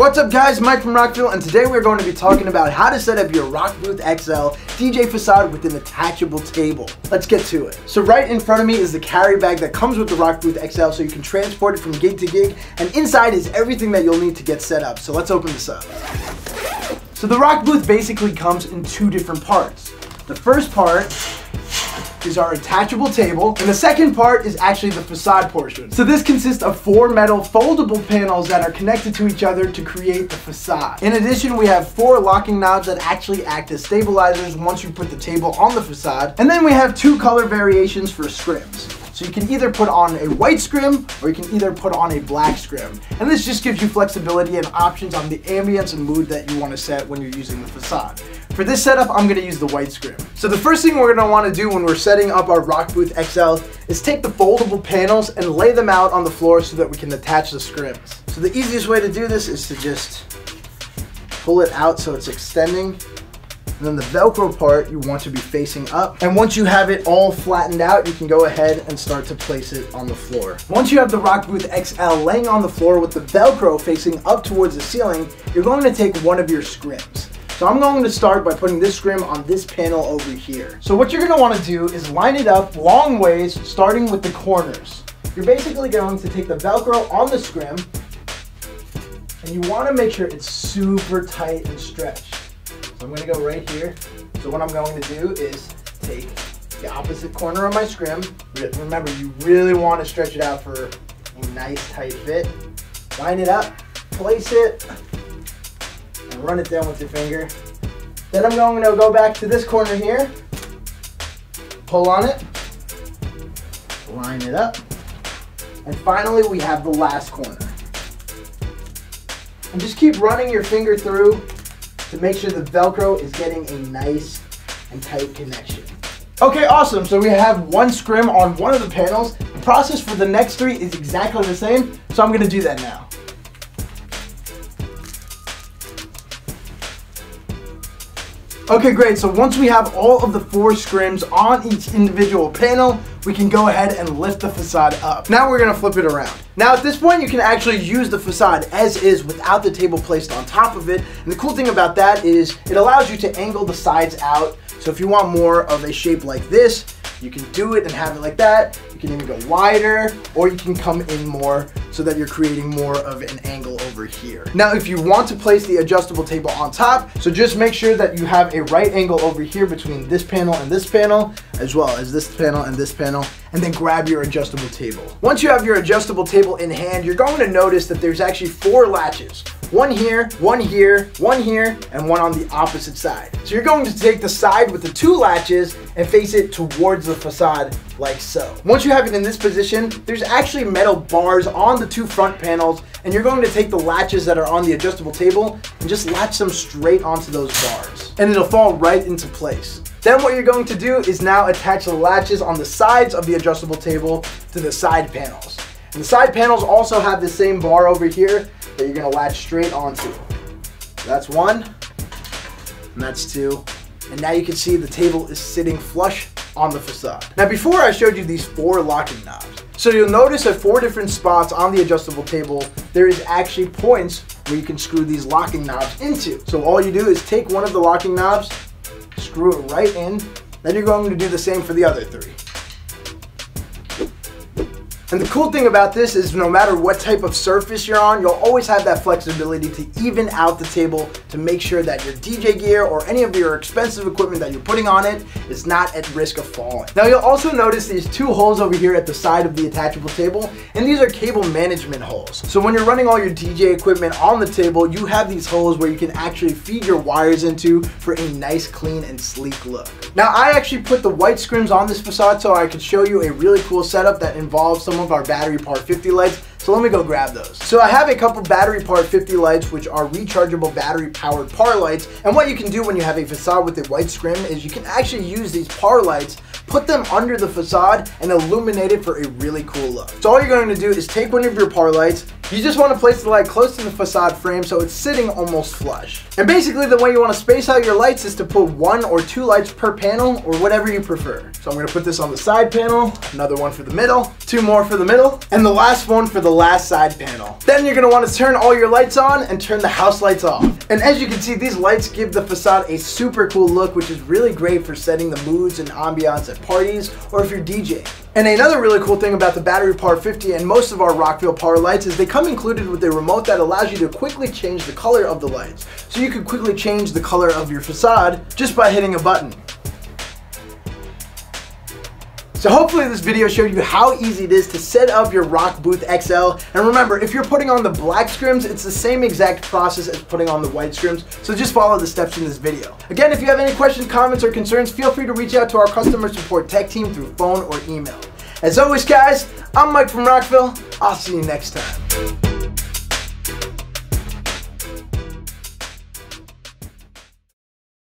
What's up guys, Mike from Rockville, and today we're going to be talking about how to set up your RockBooth XL DJ facade with an attachable table. Let's get to it. So right in front of me is the carry bag that comes with the RockBooth XL so you can transport it from gig to gig, and inside is everything that you'll need to get set up. So let's open this up. So the RockBooth basically comes in two different parts. The first part is our attachable table, and the second part is actually the facade portion. So this consists of four metal foldable panels that are connected to each other to create the facade. In addition, we have four locking knobs that actually act as stabilizers once you put the table on the facade. And then we have two color variations for scrims. So you can either put on a white scrim or you can either put on a black scrim. And this just gives you flexibility and options on the ambience and mood that you want to set when you're using the facade. For this setup, I'm gonna use the white scrim. So the first thing we're gonna wanna do when we're setting up our RockBooth XL is take the foldable panels and lay them out on the floor so that we can attach the scrims. So the easiest way to do this is to just pull it out so it's extending and then the Velcro part you want to be facing up. And once you have it all flattened out, you can go ahead and start to place it on the floor. Once you have the RockBooth XL laying on the floor with the Velcro facing up towards the ceiling, you're going to take one of your scrims. So I'm going to start by putting this scrim on this panel over here. So what you're gonna wanna do is line it up long ways, starting with the corners. You're basically going to take the Velcro on the scrim, and you wanna make sure it's super tight and stretched. I'm gonna go right here. So what I'm going to do is take the opposite corner of my scrim. Remember, you really want to stretch it out for a nice tight fit. Line it up, place it, and run it down with your finger. Then I'm going to go back to this corner here, pull on it, line it up, and finally we have the last corner. And just keep running your finger through to make sure the Velcro is getting a nice and tight connection. Okay, awesome. So we have one scrim on one of the panels. The process for the next three is exactly the same, so I'm gonna do that now. Okay, great. So once we have all of the four scrims on each individual panel, we can go ahead and lift the facade up. Now we're gonna flip it around. Now at this point, you can actually use the facade as is without the table placed on top of it. And the cool thing about that is it allows you to angle the sides out. So if you want more of a shape like this, you can do it and have it like that. You can even go wider or you can come in more so that you're creating more of an angle over here. Now, if you want to place the adjustable table on top, so just make sure that you have a right angle over here between this panel and this panel, as well as this panel and this panel, and then grab your adjustable table. Once you have your adjustable table in hand, you're going to notice that there's actually four latches. One here, one here, one here, and one on the opposite side. So you're going to take the side with the two latches and face it towards the facade like so. Once you have it in this position, there's actually metal bars on the two front panels and you're going to take the latches that are on the adjustable table and just latch them straight onto those bars. And it'll fall right into place. Then what you're going to do is now attach the latches on the sides of the adjustable table to the side panels. And the side panels also have the same bar over here that you're gonna latch straight onto. That's one, and that's two. And now you can see the table is sitting flush on the facade. Now before I showed you these four locking knobs. So you'll notice at four different spots on the adjustable table, there is actually points where you can screw these locking knobs into. So all you do is take one of the locking knobs, screw it right in, then you're going to do the same for the other three. And the cool thing about this is no matter what type of surface you're on, you'll always have that flexibility to even out the table to make sure that your DJ gear or any of your expensive equipment that you're putting on it is not at risk of falling. Now you'll also notice these two holes over here at the side of the attachable table, and these are cable management holes. So when you're running all your DJ equipment on the table, you have these holes where you can actually feed your wires into for a nice, clean, and sleek look. Now I actually put the white scrims on this facade so I could show you a really cool setup that involves some of our battery par 50 lights. So let me go grab those. So I have a couple battery par 50 lights, which are rechargeable battery powered par lights. And what you can do when you have a facade with a white scrim is you can actually use these par lights put them under the facade and illuminate it for a really cool look. So all you're going to do is take one of your par lights, you just want to place the light close to the facade frame so it's sitting almost flush. And basically the way you want to space out your lights is to put one or two lights per panel or whatever you prefer. So I'm going to put this on the side panel, another one for the middle, two more for the middle, and the last one for the last side panel. Then you're gonna wanna turn all your lights on and turn the house lights off. And as you can see, these lights give the facade a super cool look, which is really great for setting the moods and ambiance at parties or if you're DJing. And another really cool thing about the Battery Par 50 and most of our Rockville Power lights is they come included with a remote that allows you to quickly change the color of the lights. So you can quickly change the color of your facade just by hitting a button. So hopefully this video showed you how easy it is to set up your RockBooth XL. And remember, if you're putting on the black scrims, it's the same exact process as putting on the white scrims. So just follow the steps in this video. Again, if you have any questions, comments, or concerns, feel free to reach out to our customer support tech team through phone or email. As always, guys, I'm Mike from Rockville. I'll see you next time.